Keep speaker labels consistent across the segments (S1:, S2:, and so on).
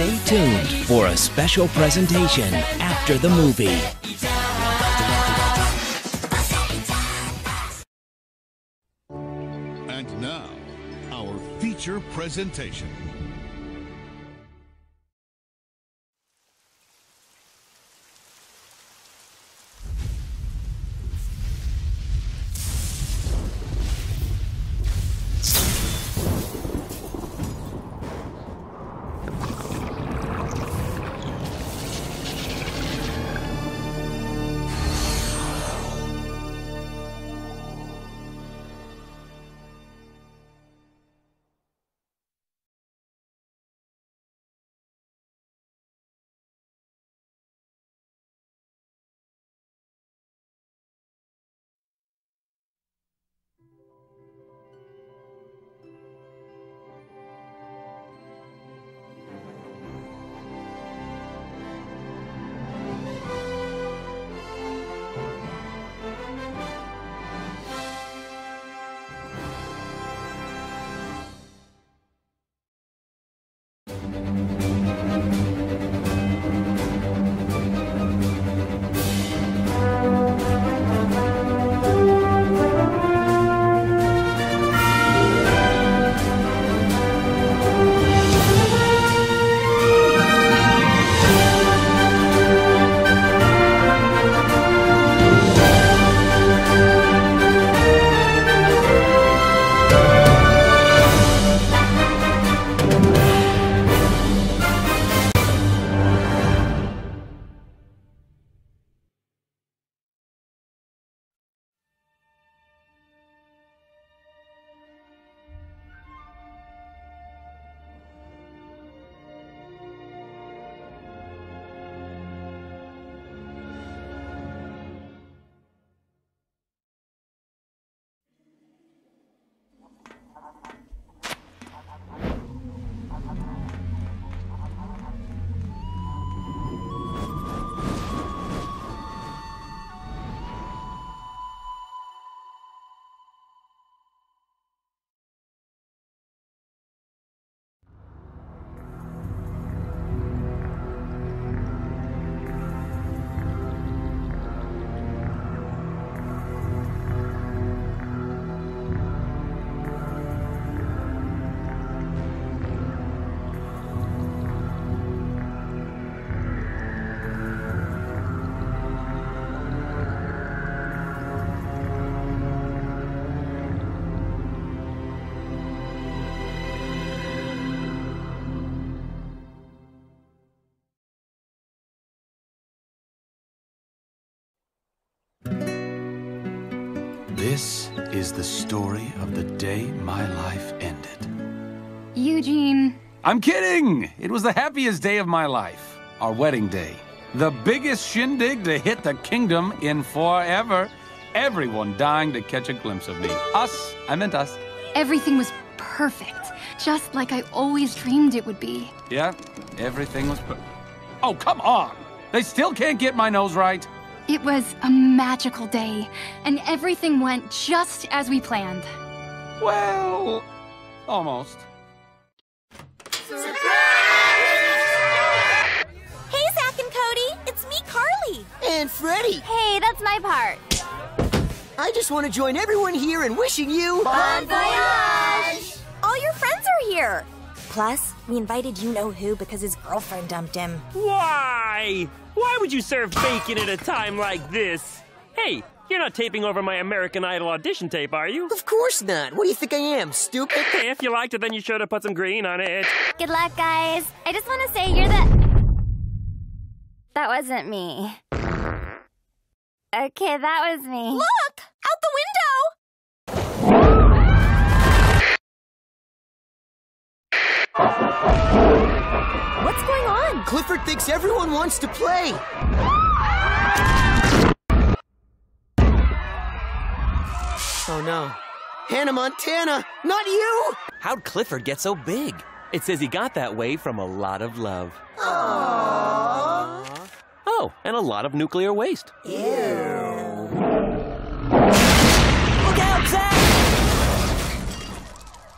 S1: Stay tuned for a special presentation after the movie.
S2: And now, our feature presentation.
S3: This is the story of the day my life ended.
S4: Eugene.
S3: I'm kidding! It was the happiest day of my life. Our wedding day. The biggest shindig to hit the kingdom in forever. Everyone dying to catch a glimpse of me. Us, I meant us.
S4: Everything was perfect, just like I always dreamed it would be.
S3: Yeah, everything was. Per- oh, come on! They still can't get my nose right.
S4: It was a magical day, and everything went just as we planned.
S3: Well, almost.
S5: Hey, Zach and Cody, it's me, Carly.
S6: And Freddie,
S5: Hey, that's my part.
S6: I just want to join everyone here in wishing you.
S5: Bon voyage! All your friends are here. Plus, we invited you know who because his girlfriend dumped him.
S7: Why? Why would you serve bacon at a time like this? Hey, you're not taping over my American Idol audition tape, are you?
S6: Of course not. What do you think I am, stupid?
S7: Hey, if you liked it, then you should have put some green on it.
S5: Good luck, guys. I just want to say you're the. That wasn't me. Okay, that was me. Look! Out the window! What's going on?
S6: Clifford thinks everyone wants to play. Oh no. Hannah Montana, not you!
S7: How'd Clifford get so big? It says he got that way from a lot of love.
S6: Aww.
S7: Oh, and a lot of nuclear waste.
S6: Ew.
S7: Look out, Zach!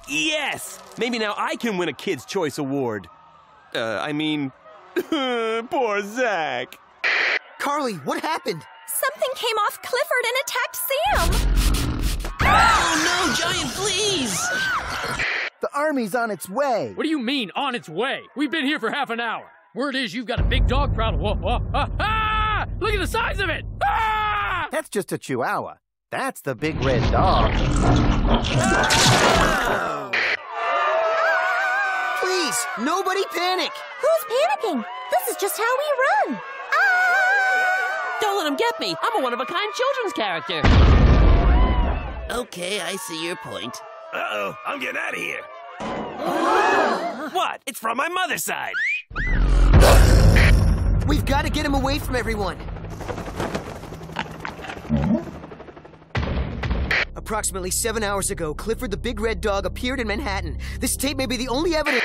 S7: Yes! Maybe now I can win a Kid's Choice Award. Uh, I mean, poor Zach.
S6: Carly, what happened?
S5: Something came off Clifford and attacked Sam.
S8: Oh no, Giant, please!
S9: The army's on its way.
S10: What do you mean, on its way? We've been here for half an hour. Word is you've got a big dog problem. Whoa, whoa, ah, ah! Look at the size of it! Ah!
S9: That's just a chihuahua. That's the big red dog.
S6: Please, nobody panic.
S5: Who's panicking? This is just how we run. Ah!
S8: Don't let him get me. I'm a one-of-a-kind children's character. Okay, I see your point.
S7: Uh-oh, I'm getting out of here. what? It's from my mother's side.
S6: We've got to get him away from everyone. Approximately seven hours ago, Clifford the Big Red Dog appeared in Manhattan. This tape may be the only evidence.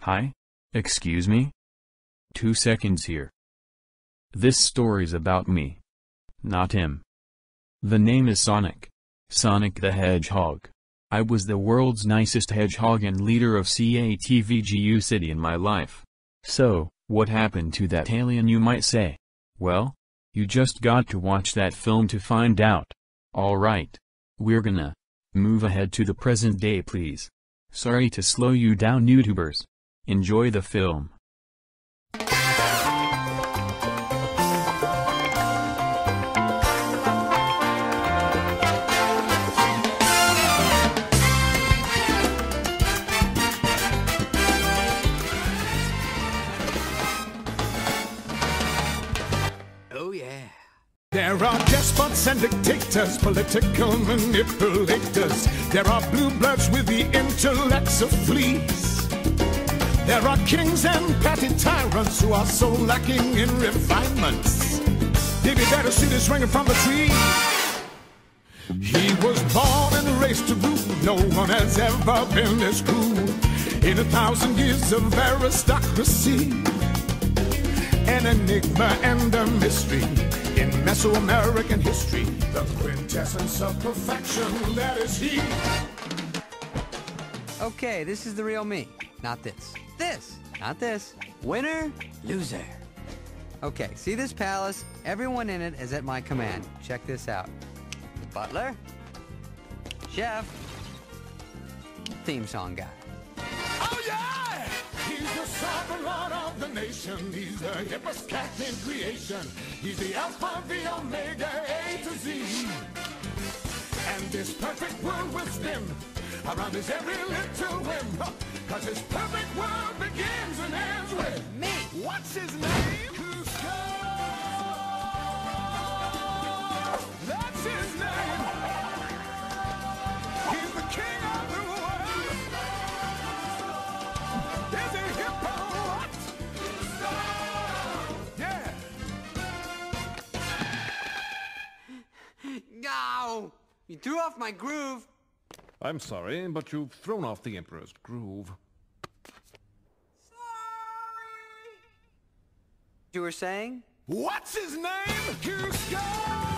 S11: Hi? Excuse me? Two seconds here. This story's about me. Not him. The name is Sonic. Sonic the Hedgehog. I was the world's nicest hedgehog and leader of CATVGU City in my life. So, what happened to that alien you might say? Well, you just got to watch that film to find out. Alright. We're gonna move ahead to the present day please. Sorry to slow you down YouTubers. Enjoy the film.
S12: Oh, yeah.
S2: There are despots and dictators, political manipulators. There are blue bloods with the intellects of fleas. There are kings and petty tyrants who are so lacking in refinements. Maybe better see this ringing from the tree. He was born and raised to rule. No one has ever been this cruel in a thousand years of aristocracy. An enigma and a mystery in Mesoamerican history. The quintessence of perfection, that is he.
S12: Okay, this is the real me. Not this. This. Not this. Winner, loser. Okay, see this palace? Everyone in it is at my command. Check this out. Butler. Chef. Theme song guy.
S2: Oh yeah! He's the sovereign of the nation. He's the hippest cat in creation. He's the alpha, the omega, A to Z. And this perfect world will spin around his every little whim. Cause his perfect world begins and ends with
S12: Me.
S2: What's his name? Kuzco! That's his name! He's the king of the world! There's a hippo! What? Yeah!
S12: No! You threw off my groove.
S13: I'm sorry, but you've thrown off the Emperor's groove. Sorry!
S12: You were saying?
S2: What's his name? Kuzco!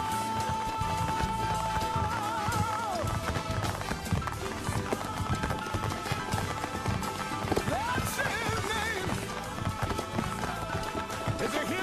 S2: Is here?